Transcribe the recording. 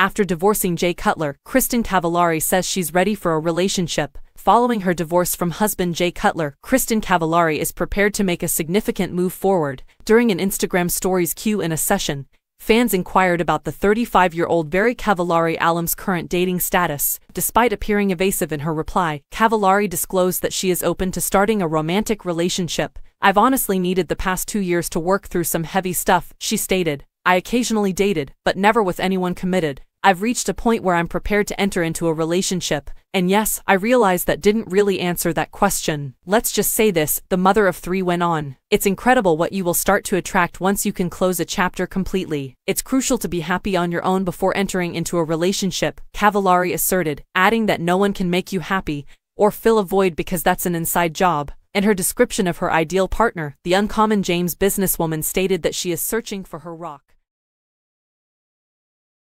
After divorcing Jay Cutler, Kristin Cavallari says she's ready for a relationship. Following her divorce from husband Jay Cutler, Kristin Cavallari is prepared to make a significant move forward. During an Instagram Stories Q in a session, fans inquired about the 35-year-old Very Cavallari alum's current dating status. Despite appearing evasive in her reply, Cavallari disclosed that she is open to starting a romantic relationship. I've honestly needed the past two years to work through some heavy stuff, she stated. I occasionally dated, but never with anyone committed. I've reached a point where I'm prepared to enter into a relationship, and yes, I realize that didn't really answer that question. Let's just say this, the mother of three went on. It's incredible what you will start to attract once you can close a chapter completely. It's crucial to be happy on your own before entering into a relationship, Cavallari asserted, adding that no one can make you happy, or fill a void because that's an inside job. In her description of her ideal partner, the Uncommon James businesswoman stated that she is searching for her rock.